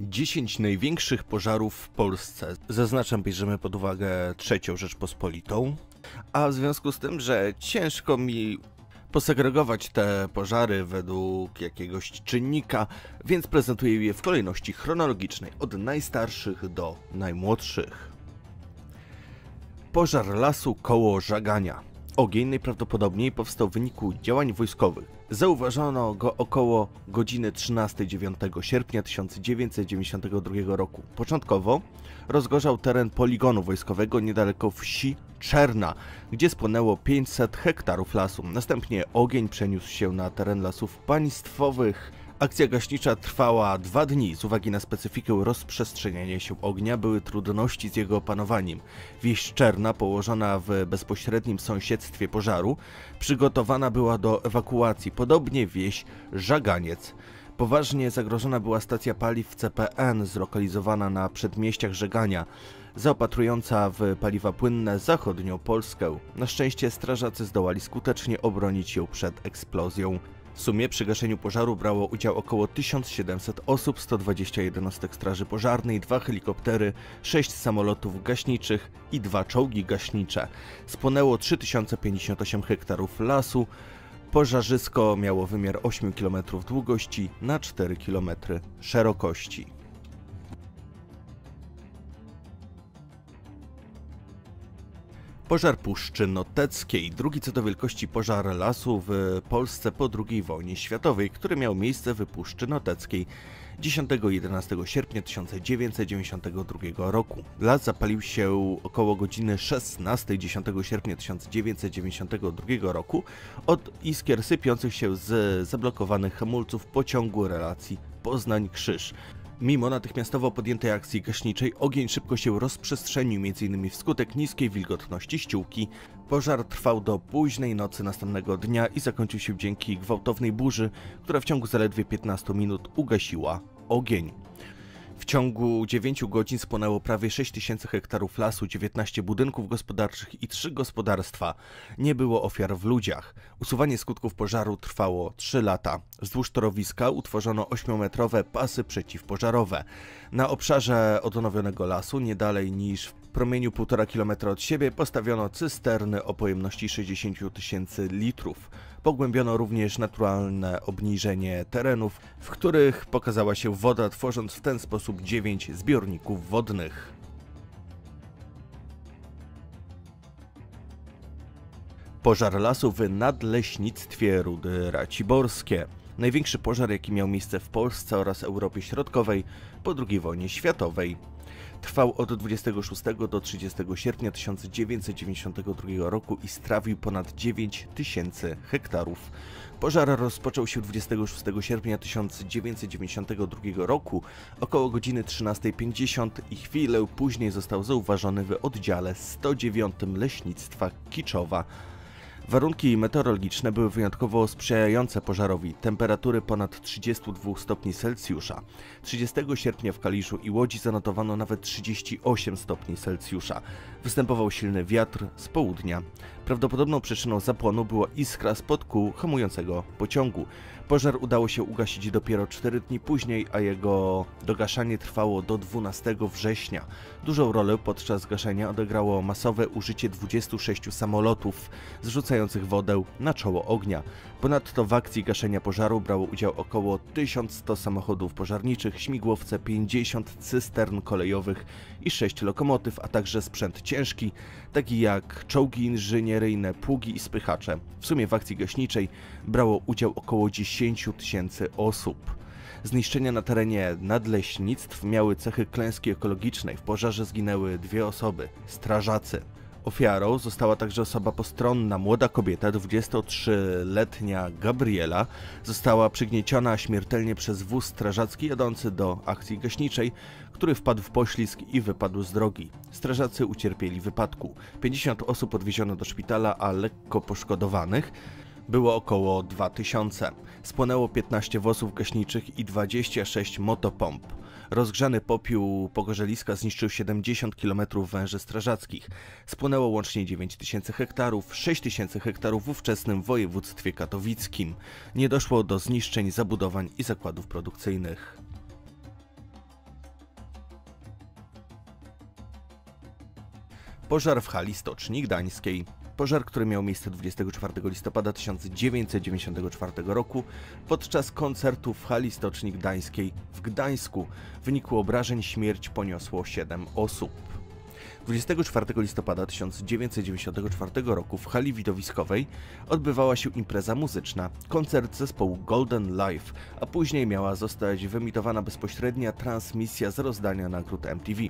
10 największych pożarów w Polsce. Zaznaczam, bierzemy pod uwagę trzecią Rzeczpospolitą, a w związku z tym, że ciężko mi posegregować te pożary według jakiegoś czynnika, więc prezentuję je w kolejności chronologicznej, od najstarszych do najmłodszych. Pożar lasu koło Żagania. Ogień najprawdopodobniej powstał w wyniku działań wojskowych. Zauważono go około godziny 13-9 sierpnia 1992 roku. Początkowo rozgorzał teren poligonu wojskowego niedaleko wsi Czerna, gdzie spłonęło 500 hektarów lasu. Następnie ogień przeniósł się na teren lasów państwowych Akcja gaśnicza trwała dwa dni. Z uwagi na specyfikę rozprzestrzeniania się ognia były trudności z jego opanowaniem. Wieś Czerna, położona w bezpośrednim sąsiedztwie pożaru, przygotowana była do ewakuacji, podobnie wieś Żaganiec. Poważnie zagrożona była stacja paliw CPN, zlokalizowana na przedmieściach Żegania, zaopatrująca w paliwa płynne zachodnią Polskę. Na szczęście strażacy zdołali skutecznie obronić ją przed eksplozją. W sumie przy gaszeniu pożaru brało udział około 1700 osób, 120 jednostek straży pożarnej, dwa helikoptery, 6 samolotów gaśniczych i dwa czołgi gaśnicze. Spłonęło 3058 hektarów lasu. Pożarzysko miało wymiar 8 km długości na 4 km szerokości. Pożar Puszczy Noteckiej, drugi co do wielkości pożar lasu w Polsce po II wojnie światowej, który miał miejsce w Puszczy Noteckiej 10-11 sierpnia 1992 roku. Las zapalił się około godziny 16 10 sierpnia 1992 roku od iskier sypiących się z zablokowanych hamulców pociągu relacji Poznań-Krzyż. Mimo natychmiastowo podjętej akcji gaśniczej, ogień szybko się rozprzestrzenił, m.in. wskutek niskiej wilgotności ściółki. Pożar trwał do późnej nocy następnego dnia i zakończył się dzięki gwałtownej burzy, która w ciągu zaledwie 15 minut ugasiła ogień. W ciągu 9 godzin spłonęło prawie 6 tysięcy hektarów lasu, 19 budynków gospodarczych i 3 gospodarstwa. Nie było ofiar w ludziach. Usuwanie skutków pożaru trwało 3 lata. Wzdłuż torowiska utworzono 8-metrowe pasy przeciwpożarowe. Na obszarze odnowionego lasu, nie dalej niż w promieniu 1,5 km od siebie, postawiono cysterny o pojemności 60 tysięcy litrów. Pogłębiono również naturalne obniżenie terenów, w których pokazała się woda, tworząc w ten sposób 9 zbiorników wodnych. Pożar lasu w nadleśnictwie Rudy Raciborskie. Największy pożar, jaki miał miejsce w Polsce oraz Europie Środkowej po II wojnie światowej. Trwał od 26 do 30 sierpnia 1992 roku i strawił ponad 9 tysięcy hektarów. Pożar rozpoczął się 26 sierpnia 1992 roku około godziny 13.50 i chwilę później został zauważony w oddziale 109 Leśnictwa Kiczowa Warunki meteorologiczne były wyjątkowo sprzyjające pożarowi. Temperatury ponad 32 stopni Celsjusza. 30 sierpnia w Kaliszu i Łodzi zanotowano nawet 38 stopni Celsjusza. Występował silny wiatr z południa. Prawdopodobną przyczyną zapłonu była iskra spod kół hamującego pociągu. Pożar udało się ugasić dopiero 4 dni później, a jego dogaszanie trwało do 12 września. Dużą rolę podczas gaszenia odegrało masowe użycie 26 samolotów zrzucających wodę na czoło ognia. Ponadto w akcji gaszenia pożaru brało udział około 1100 samochodów pożarniczych, śmigłowce, 50 cystern kolejowych i 6 lokomotyw, a także sprzęt ciężki, taki jak czołgi inżynieryjne, pługi i spychacze. W sumie w akcji gaśniczej brało udział około 10 tysięcy osób. Zniszczenia na terenie nadleśnictw miały cechy klęski ekologicznej. W pożarze zginęły dwie osoby, strażacy. Ofiarą została także osoba postronna, młoda kobieta, 23-letnia Gabriela. Została przygnieciona śmiertelnie przez wóz strażacki jadący do akcji gaśniczej, który wpadł w poślizg i wypadł z drogi. Strażacy ucierpieli wypadku. 50 osób odwieziono do szpitala, a lekko poszkodowanych było około 2000. Spłonęło 15 wozów gaśniczych i 26 motopomp. Rozgrzany popiół pogorzeliska zniszczył 70 km węży strażackich. Spłynęło łącznie 9 tysięcy hektarów, 6 tysięcy hektarów w ówczesnym województwie katowickim. Nie doszło do zniszczeń zabudowań i zakładów produkcyjnych. Pożar w hali Stoczni Gdańskiej. Pożar, który miał miejsce 24 listopada 1994 roku podczas koncertu w hali Stoczni Gdańskiej w Gdańsku. W wyniku obrażeń śmierć poniosło 7 osób. 24 listopada 1994 roku w hali widowiskowej odbywała się impreza muzyczna, koncert zespołu Golden Life, a później miała zostać wyemitowana bezpośrednia transmisja z rozdania nagród MTV.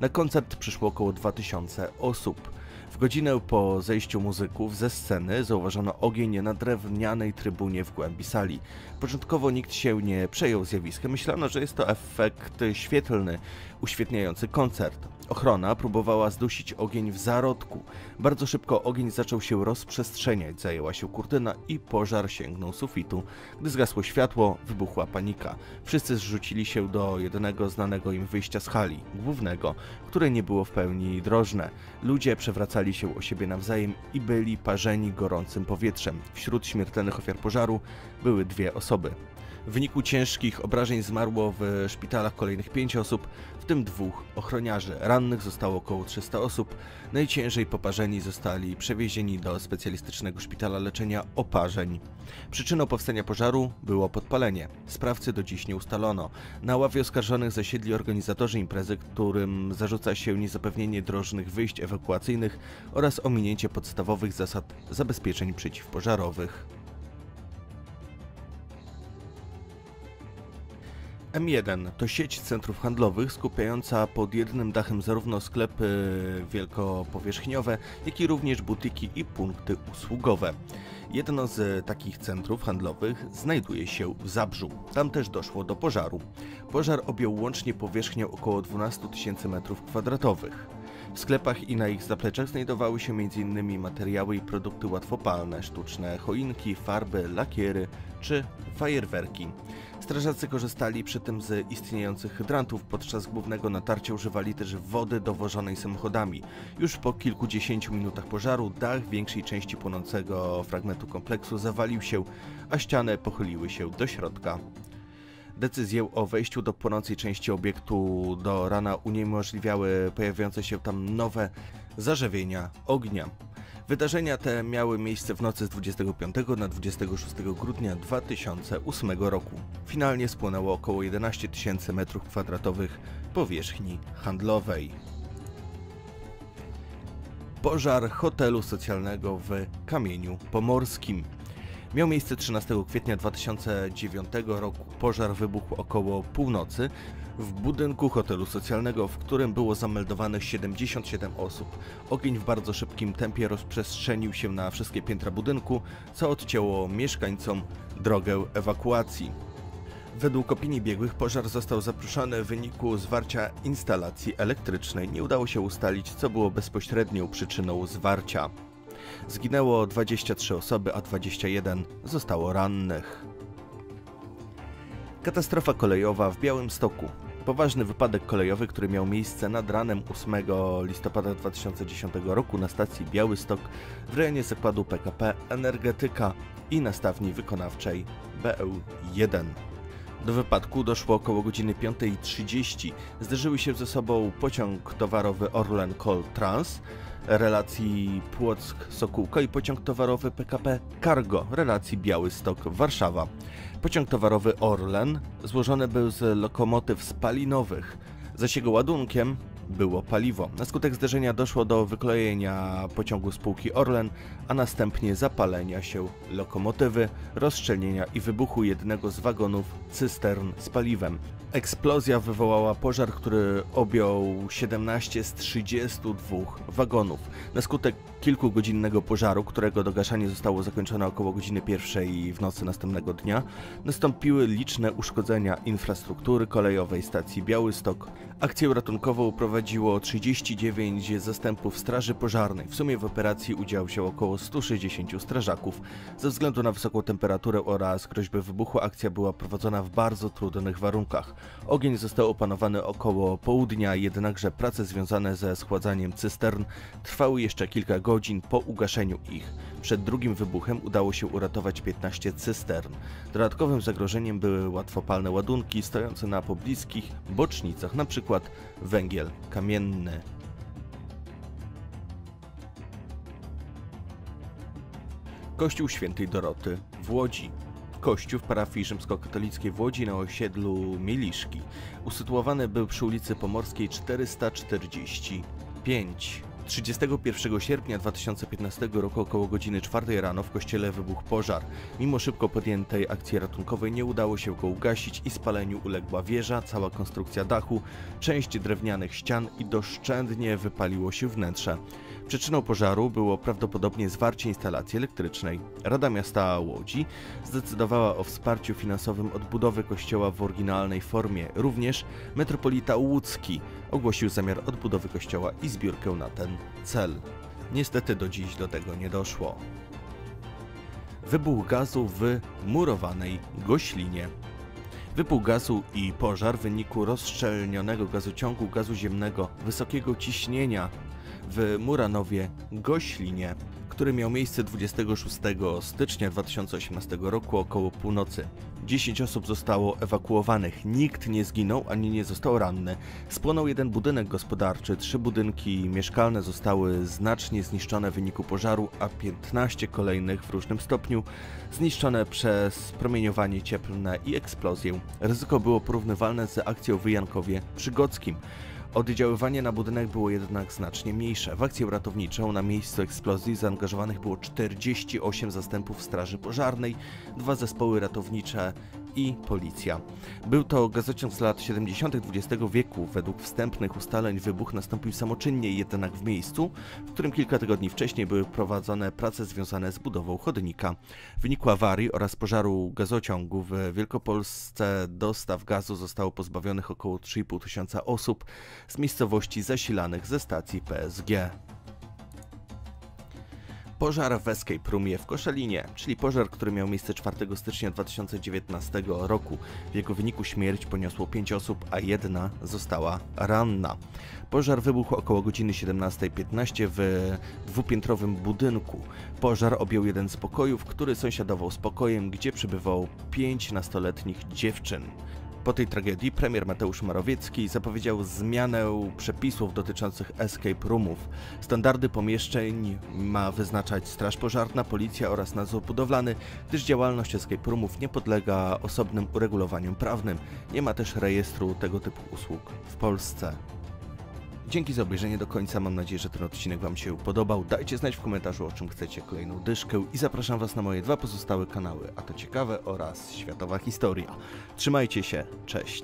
Na koncert przyszło około 2000 osób. W godzinę po zejściu muzyków ze sceny zauważono ogień na drewnianej trybunie w głębi sali. Początkowo nikt się nie przejął zjawiskiem, myślano, że jest to efekt świetlny, uświetniający koncert. Ochrona próbowała zdusić ogień w zarodku. Bardzo szybko ogień zaczął się rozprzestrzeniać, zajęła się kurtyna i pożar sięgnął sufitu. Gdy zgasło światło, wybuchła panika. Wszyscy zrzucili się do jedynego znanego im wyjścia z hali, głównego, które nie było w pełni drożne. Ludzie przewracali się o siebie nawzajem i byli parzeni gorącym powietrzem. Wśród śmiertelnych ofiar pożaru były dwie osoby. W wyniku ciężkich obrażeń zmarło w szpitalach kolejnych pięć osób, w tym dwóch ochroniarzy. Rannych zostało około 300 osób. Najciężej poparzeni zostali przewiezieni do specjalistycznego szpitala leczenia oparzeń. Przyczyną powstania pożaru było podpalenie. Sprawcy do dziś nie ustalono. Na ławie oskarżonych zasiedli organizatorzy imprezy, którym zarzuca się niezapewnienie drożnych wyjść ewakuacyjnych oraz ominięcie podstawowych zasad zabezpieczeń przeciwpożarowych. M1 to sieć centrów handlowych skupiająca pod jednym dachem zarówno sklepy wielkopowierzchniowe, jak i również butyki i punkty usługowe. Jedno z takich centrów handlowych znajduje się w Zabrzu. Tam też doszło do pożaru. Pożar objął łącznie powierzchnię około 12 tysięcy m2. W sklepach i na ich zapleczach znajdowały się m.in. materiały i produkty łatwopalne, sztuczne choinki, farby, lakiery czy fajerwerki. Strażacy korzystali przy tym z istniejących hydrantów. Podczas głównego natarcia używali też wody dowożonej samochodami. Już po kilkudziesięciu minutach pożaru dach większej części płonącego fragmentu kompleksu zawalił się, a ściany pochyliły się do środka. Decyzję o wejściu do płonącej części obiektu do rana uniemożliwiały pojawiające się tam nowe zarzewienia ognia. Wydarzenia te miały miejsce w nocy z 25 na 26 grudnia 2008 roku. Finalnie spłonęło około 11 tysięcy m2 powierzchni handlowej. Pożar hotelu socjalnego w Kamieniu Pomorskim. Miał miejsce 13 kwietnia 2009 roku. Pożar wybuchł około północy w budynku hotelu socjalnego, w którym było zameldowane 77 osób. Ogień w bardzo szybkim tempie rozprzestrzenił się na wszystkie piętra budynku, co odcięło mieszkańcom drogę ewakuacji. Według opinii biegłych pożar został zaproszony w wyniku zwarcia instalacji elektrycznej. Nie udało się ustalić, co było bezpośrednią przyczyną zwarcia. Zginęło 23 osoby, a 21 zostało rannych. Katastrofa kolejowa w Białymstoku. Poważny wypadek kolejowy, który miał miejsce nad ranem 8 listopada 2010 roku na stacji Białystok w rejonie zakładu PKP Energetyka i na stawni wykonawczej BU1. Do wypadku doszło około godziny 5.30. Zderzyły się ze sobą pociąg towarowy Orlen Coal Trans relacji Płock-Sokółka i pociąg towarowy PKP Cargo relacji Białystok-Warszawa. Pociąg towarowy Orlen złożony był z lokomotyw spalinowych. Zaś jego ładunkiem było paliwo. Na skutek zderzenia doszło do wyklejenia pociągu spółki Orlen, a następnie zapalenia się lokomotywy, rozszczelnienia i wybuchu jednego z wagonów cystern z paliwem. Eksplozja wywołała pożar, który objął 17 z 32 wagonów. Na skutek kilkugodzinnego pożaru, którego dogaszanie zostało zakończone około godziny pierwszej w nocy następnego dnia, nastąpiły liczne uszkodzenia infrastruktury kolejowej stacji Białystok. Akcję ratunkową prowadziło 39 zastępów straży pożarnej. W sumie w operacji udział się około 160 strażaków. Ze względu na wysoką temperaturę oraz groźbę wybuchu akcja była prowadzona w bardzo trudnych warunkach. Ogień został opanowany około południa, jednakże prace związane ze schładzaniem cystern trwały jeszcze kilka godzin po ugaszeniu ich. Przed drugim wybuchem udało się uratować 15 cystern. Dodatkowym zagrożeniem były łatwopalne ładunki stojące na pobliskich bocznicach, np. węgiel kamienny. Kościół Świętej Doroty w Łodzi. Kościół w parafii rzymskokatolickiej w Łodzi na osiedlu Mieliszki. Usytuowany był przy ulicy Pomorskiej 445. 31 sierpnia 2015 roku około godziny 4 rano w kościele wybuchł pożar. Mimo szybko podjętej akcji ratunkowej nie udało się go ugasić i spaleniu uległa wieża, cała konstrukcja dachu, część drewnianych ścian i doszczętnie wypaliło się wnętrze. Przyczyną pożaru było prawdopodobnie zwarcie instalacji elektrycznej. Rada Miasta Łodzi zdecydowała o wsparciu finansowym odbudowy kościoła w oryginalnej formie. Również metropolita łódzki ogłosił zamiar odbudowy kościoła i zbiórkę na ten cel. Niestety do dziś do tego nie doszło. Wybuch gazu w murowanej Goślinie. Wybuch gazu i pożar w wyniku rozszczelnionego gazociągu gazu ziemnego wysokiego ciśnienia w Muranowie Goślinie, który miał miejsce 26 stycznia 2018 roku około północy. 10 osób zostało ewakuowanych, nikt nie zginął ani nie został ranny. Spłonął jeden budynek gospodarczy, trzy budynki mieszkalne zostały znacznie zniszczone w wyniku pożaru, a 15 kolejnych w różnym stopniu zniszczone przez promieniowanie cieplne i eksplozję. Ryzyko było porównywalne z akcją w Jankowie przy Gockim. Oddziaływanie na budynek było jednak znacznie mniejsze. W akcję ratowniczą na miejscu eksplozji zaangażowanych było 48 zastępów straży pożarnej, dwa zespoły ratownicze i policja. Był to gazociąg z lat 70. XX wieku. Według wstępnych ustaleń wybuch nastąpił samoczynnie jednak w miejscu, w którym kilka tygodni wcześniej były prowadzone prace związane z budową chodnika. W wyniku awarii oraz pożaru gazociągu w Wielkopolsce dostaw gazu zostało pozbawionych około 3,5 tysiąca osób z miejscowości zasilanych ze stacji PSG. Pożar w Escape Roomie w Koszalinie, czyli pożar, który miał miejsce 4 stycznia 2019 roku. W jego wyniku śmierć poniosło 5 osób, a jedna została ranna. Pożar wybuchł około godziny 17.15 w dwupiętrowym budynku. Pożar objął jeden z pokojów, który sąsiadował z pokojem, gdzie przebywało pięć nastoletnich dziewczyn. Po tej tragedii premier Mateusz Morawiecki zapowiedział zmianę przepisów dotyczących escape roomów. Standardy pomieszczeń ma wyznaczać Straż Pożarna, Policja oraz nadzór budowlany, gdyż działalność escape roomów nie podlega osobnym uregulowaniom prawnym. Nie ma też rejestru tego typu usług w Polsce. Dzięki za obejrzenie do końca, mam nadzieję, że ten odcinek Wam się podobał. Dajcie znać w komentarzu o czym chcecie kolejną dyszkę i zapraszam Was na moje dwa pozostałe kanały, a to ciekawe oraz światowa historia. Trzymajcie się, cześć!